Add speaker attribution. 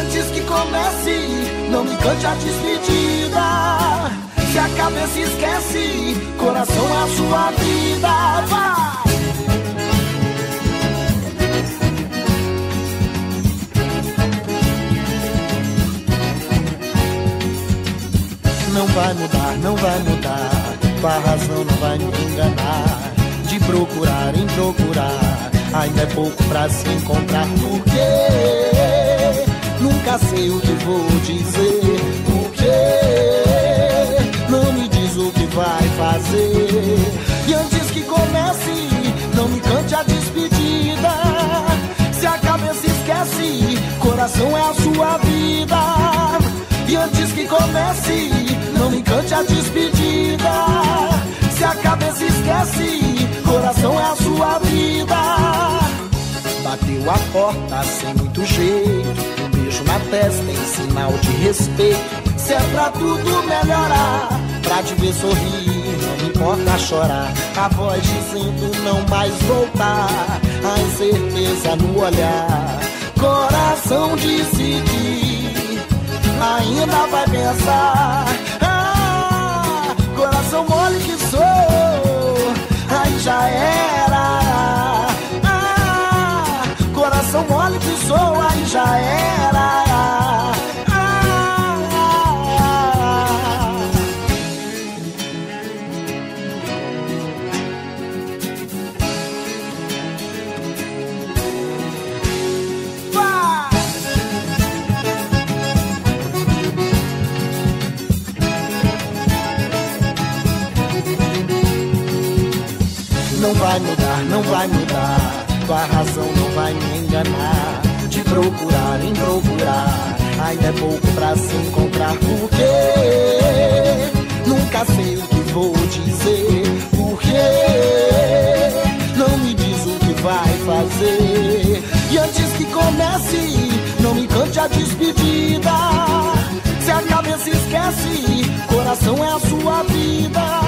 Speaker 1: antes que comece, não me cante a despedida. Se a cabeça esquece, coração é a sua vida. Vai! Não vai mudar, não vai mudar. Tua razão não vai me enganar. De procurar em procurar, ainda é pouco pra se encontrar. Sei o que vou dizer. Porque não me diz o que vai fazer. E antes que comece, não me cante a despedida. Se a cabeça esquece, coração é a sua vida. E antes que comece, não me cante a despedida. Se a cabeça esquece, coração é a sua vida. Bateu a porta sem muito jeito. Na testa em sinal de respeito. Se é pra tudo melhorar, pra te ver sorrir, não me importa chorar. A voz dizendo não mais voltar. A incerteza no olhar. Coração disse que ainda vai pensar. Não vai mudar, não vai mudar. Tua razão não vai me enganar. De procurar em procurar, ainda é pouco pra se encontrar. Porque nunca sei o que vou dizer. Porque não me diz o que vai fazer. E antes que comece, não me cante a despedida. Se a cabeça esquece, coração é a sua vida.